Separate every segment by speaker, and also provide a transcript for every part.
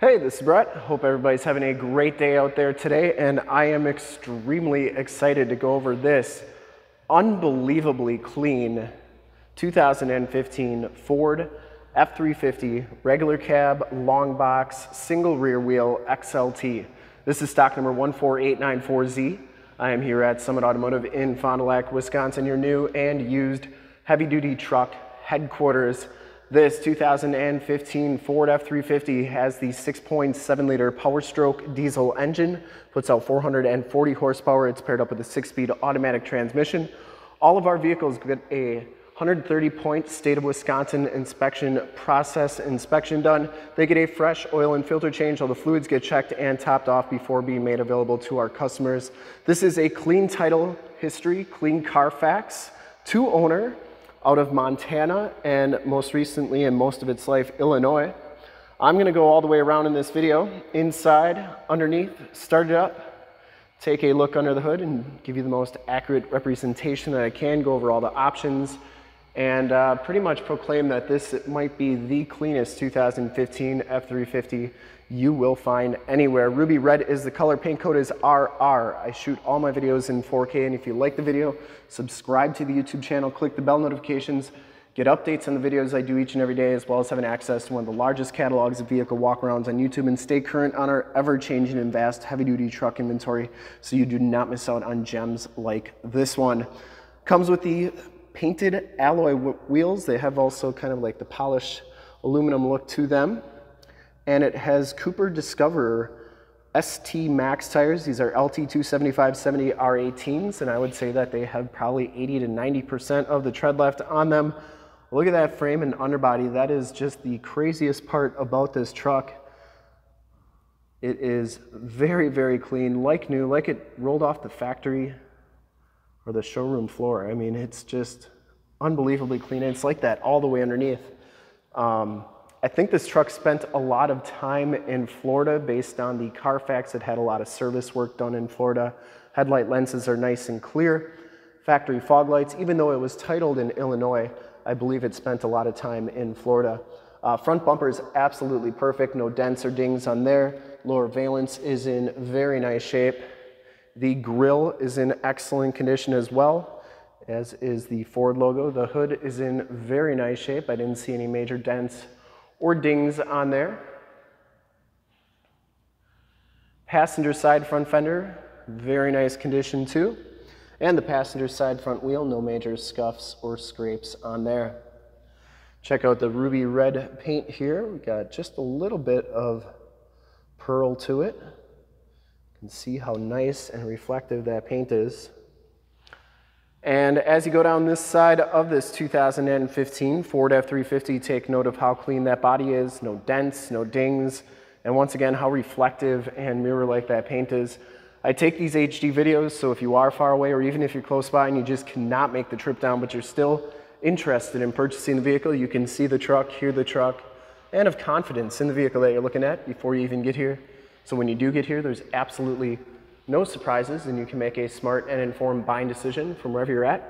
Speaker 1: Hey, this is Brett. Hope everybody's having a great day out there today, and I am extremely excited to go over this unbelievably clean 2015 Ford F350 regular cab, long box, single rear wheel XLT. This is stock number 14894Z. I am here at Summit Automotive in Fond du Lac, Wisconsin, your new and used heavy duty truck headquarters. This 2015 Ford F350 has the 6.7 liter Power Stroke diesel engine, puts out 440 horsepower. It's paired up with a six speed automatic transmission. All of our vehicles get a 130 point state of Wisconsin inspection process inspection done. They get a fresh oil and filter change. All the fluids get checked and topped off before being made available to our customers. This is a clean title history, clean Carfax, two owner, out of Montana and most recently in most of its life, Illinois. I'm gonna go all the way around in this video, inside, underneath, start it up, take a look under the hood and give you the most accurate representation that I can, go over all the options, and uh, pretty much proclaim that this might be the cleanest 2015 F350 you will find anywhere. Ruby red is the color, paint code is RR. I shoot all my videos in 4K and if you like the video, subscribe to the YouTube channel, click the bell notifications, get updates on the videos I do each and every day as well as having access to one of the largest catalogs of vehicle walkarounds on YouTube and stay current on our ever-changing and vast heavy-duty truck inventory so you do not miss out on gems like this one. Comes with the painted alloy wheels. They have also kind of like the polished aluminum look to them and it has Cooper Discoverer ST Max tires. These are LT 275-70 R18s, and I would say that they have probably 80 to 90% of the tread left on them. Look at that frame and underbody. That is just the craziest part about this truck. It is very, very clean, like new, like it rolled off the factory or the showroom floor. I mean, it's just unbelievably clean. And It's like that all the way underneath. Um, I think this truck spent a lot of time in Florida based on the Carfax. It had a lot of service work done in Florida. Headlight lenses are nice and clear. Factory fog lights, even though it was titled in Illinois, I believe it spent a lot of time in Florida. Uh, front bumper is absolutely perfect, no dents or dings on there. Lower valence is in very nice shape. The grill is in excellent condition as well, as is the Ford logo. The hood is in very nice shape. I didn't see any major dents or dings on there. Passenger side front fender, very nice condition too. And the passenger side front wheel, no major scuffs or scrapes on there. Check out the ruby red paint here. We got just a little bit of pearl to it. Can see how nice and reflective that paint is. And as you go down this side of this 2015 Ford F350, take note of how clean that body is, no dents, no dings, and once again, how reflective and mirror-like that paint is. I take these HD videos, so if you are far away or even if you're close by and you just cannot make the trip down, but you're still interested in purchasing the vehicle, you can see the truck, hear the truck, and have confidence in the vehicle that you're looking at before you even get here. So when you do get here, there's absolutely no surprises, and you can make a smart and informed buying decision from wherever you're at.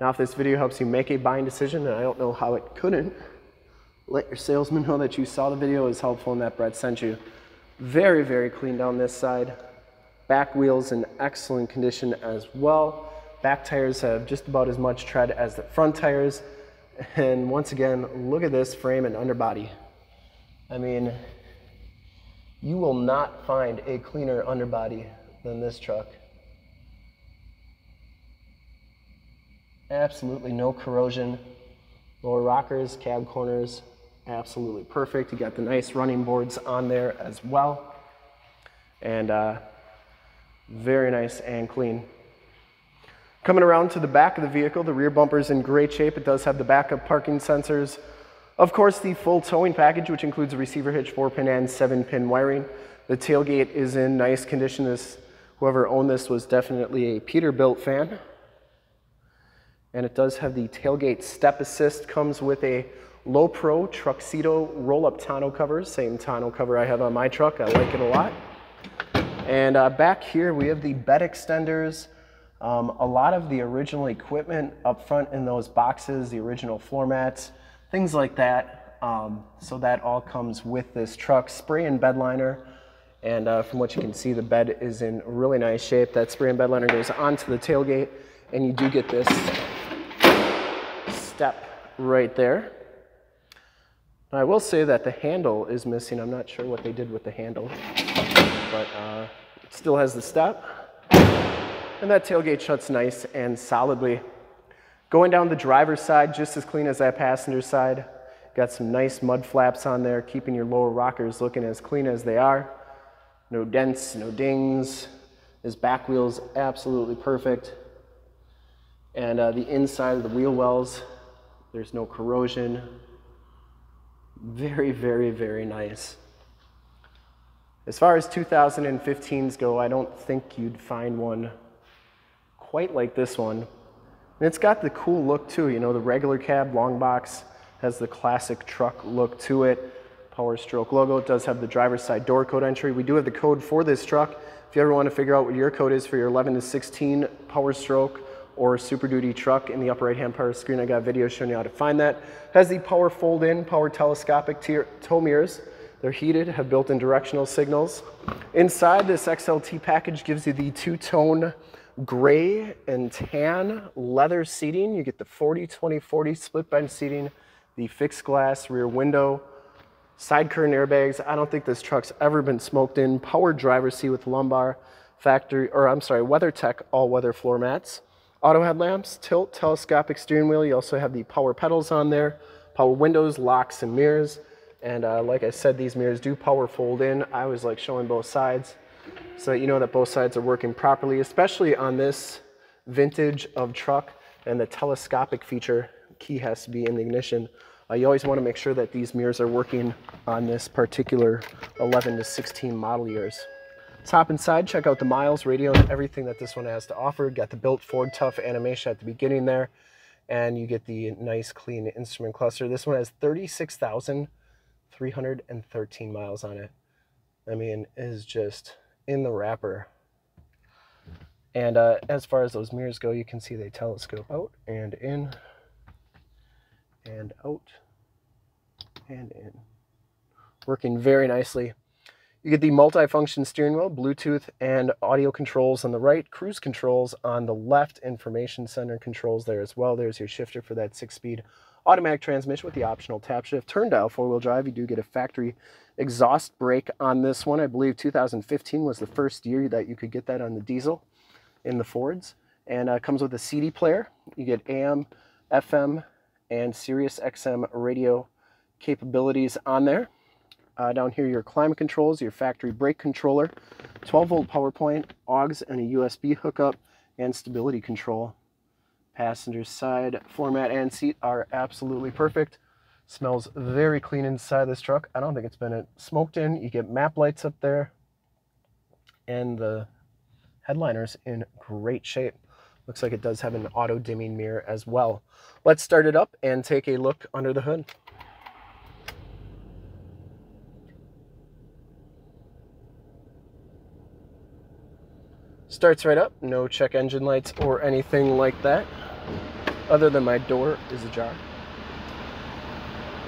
Speaker 1: Now, if this video helps you make a buying decision, and I don't know how it couldn't, let your salesman know that you saw the video is helpful and that Brett sent you. Very, very clean down this side. Back wheels in excellent condition as well. Back tires have just about as much tread as the front tires. And once again, look at this frame and underbody. I mean, you will not find a cleaner underbody than this truck. Absolutely no corrosion. Lower rockers, cab corners, absolutely perfect. You got the nice running boards on there as well. And uh, very nice and clean. Coming around to the back of the vehicle, the rear bumper is in great shape. It does have the backup parking sensors. Of course, the full towing package, which includes a receiver hitch, 4-pin and 7-pin wiring. The tailgate is in nice condition. This Whoever owned this was definitely a Peterbilt fan. And it does have the tailgate step assist, comes with a Low Pro Truxedo roll-up tonneau cover, same tonneau cover I have on my truck. I like it a lot. And uh, back here we have the bed extenders, um, a lot of the original equipment up front in those boxes, the original floor mats, things like that Um, so that all comes with this truck. Spray and bed liner. And uh, from what you can see, the bed is in really nice shape. That spray and bed liner goes onto the tailgate and you do get this step right there. Now, I will say that the handle is missing. I'm not sure what they did with the handle, but uh, it still has the step. And that tailgate shuts nice and solidly. Going down the driver's side, just as clean as that passenger side. Got some nice mud flaps on there, keeping your lower rockers looking as clean as they are. No dents, no dings. This back wheel's absolutely perfect. And uh, the inside of the wheel wells, there's no corrosion, very, very, very nice. As far as 2015s go, I don't think you'd find one quite like this one. And it's got the cool look too, you know, the regular cab long box has the classic truck look to it. Power stroke logo. It does have the driver's side door code entry. We do have the code for this truck. If you ever want to figure out what your code is for your 11 to 16 power stroke or Super Duty truck in the upper right hand part of the screen. I got a video showing you how to find that. It has the power fold in, power telescopic tow mirrors. They're heated, have built-in directional signals. Inside, this XLT package gives you the two-tone gray and tan leather seating. You get the 40-20-40 split bench seating, the fixed glass rear window, side curtain airbags. I don't think this truck's ever been smoked in. Power driver seat with lumbar, factory, or I'm sorry, WeatherTech all-weather floor mats. Auto headlamps, tilt, telescopic steering wheel. You also have the power pedals on there, power windows, locks, and mirrors. And uh, like I said, these mirrors do power fold in. I always like showing both sides so that you know that both sides are working properly, especially on this vintage of truck and the telescopic feature key has to be in the ignition. Uh, you always want to make sure that these mirrors are working on this particular 11 to 16 model years. Let's hop inside, check out the miles, radio, and everything that this one has to offer. Got the built Ford Tough animation at the beginning there, and you get the nice clean instrument cluster. This one has 36,313 miles on it. I mean, is just in the wrapper. And uh, as far as those mirrors go, you can see they telescope out and in, and out, and in. Working very nicely. You get the multi-function steering wheel, Bluetooth and audio controls on the right, cruise controls on the left, information center controls there as well. There's your shifter for that six-speed automatic transmission with the optional tap shift. Turn dial four-wheel drive. You do get a factory exhaust brake on this one. I believe 2015 was the first year that you could get that on the diesel in the Fords. And uh, comes with a CD player. You get AM, FM, and Sirius XM radio capabilities on there. Uh, down here, your climate controls, your factory brake controller, 12 volt power point, AUX and a USB hookup, and stability control. Passenger side floor mat and seat are absolutely perfect. Smells very clean inside this truck. I don't think it's been smoked in. You get map lights up there. And the headliner's in great shape. Looks like it does have an auto dimming mirror as well. Let's start it up and take a look under the hood. Starts right up, no check engine lights or anything like that, other than my door is ajar.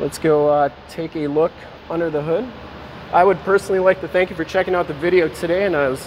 Speaker 1: Let's go uh, take a look under the hood. I would personally like to thank you for checking out the video today and I was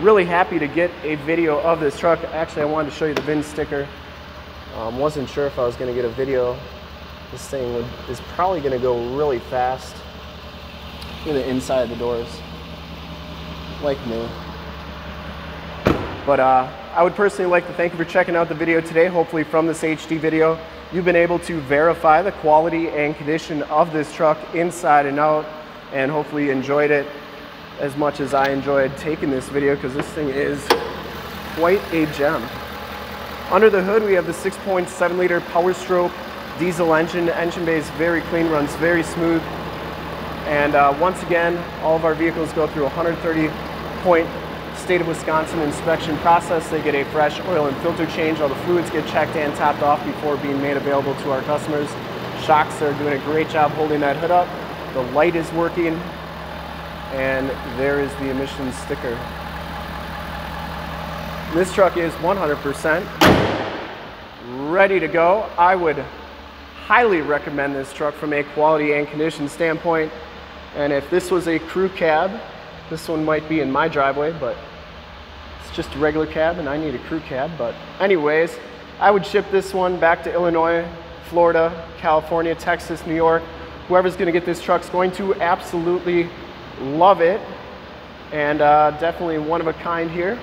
Speaker 1: really happy to get a video of this truck. Actually, I wanted to show you the VIN sticker. Um, wasn't sure if I was going to get a video. This thing would, is probably going to go really fast in the inside of the doors, like new. But uh, I would personally like to thank you for checking out the video today. Hopefully from this HD video, you've been able to verify the quality and condition of this truck inside and out, and hopefully enjoyed it as much as I enjoyed taking this video because this thing is quite a gem. Under the hood, we have the 6.7 liter Power Stroke diesel engine. Engine bay is very clean, runs very smooth. And uh, once again, all of our vehicles go through 130 point state of Wisconsin inspection process. They get a fresh oil and filter change. All the fluids get checked and topped off before being made available to our customers. Shocks are doing a great job holding that hood up. The light is working. And there is the emissions sticker. This truck is 100% ready to go. I would highly recommend this truck from a quality and condition standpoint. And if this was a crew cab, this one might be in my driveway, but just a regular cab and I need a crew cab. But anyways, I would ship this one back to Illinois, Florida, California, Texas, New York. Whoever's gonna get this truck's going to absolutely love it. And uh, definitely one of a kind here.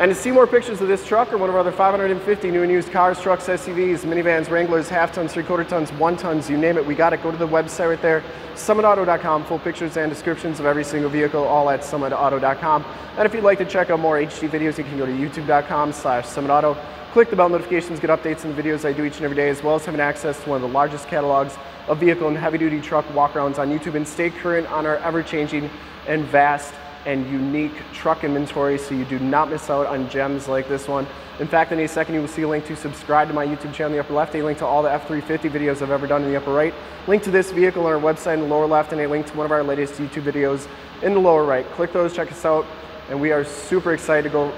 Speaker 1: And to see more pictures of this truck or one of our other 550 new and used cars, trucks, SUVs, minivans, Wranglers, half tons, three quarter tons, one tons, you name it, we got it. Go to the website right there, summitauto.com. Full pictures and descriptions of every single vehicle, all at summitauto.com. And if you'd like to check out more HD videos, you can go to youtube.com slash summitauto. Click the bell notifications, get updates on the videos I do each and every day, as well as having access to one of the largest catalogs of vehicle and heavy duty truck walkarounds on YouTube and stay current on our ever changing and vast and unique truck inventory so you do not miss out on gems like this one. In fact, in a second you will see a link to subscribe to my YouTube channel in the upper left, a link to all the F350 videos I've ever done in the upper right, link to this vehicle on our website in the lower left, and a link to one of our latest YouTube videos in the lower right. Click those, check us out, and we are super excited to go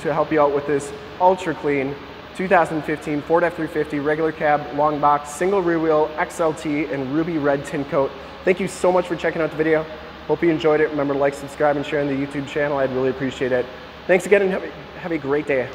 Speaker 1: to help you out with this ultra clean 2015 Ford F350 regular cab, long box, single rear wheel, XLT, and ruby red tintcoat. Thank you so much for checking out the video. Hope you enjoyed it. Remember to like, subscribe, and share on the YouTube channel. I'd really appreciate it. Thanks again, and have a, have a great day.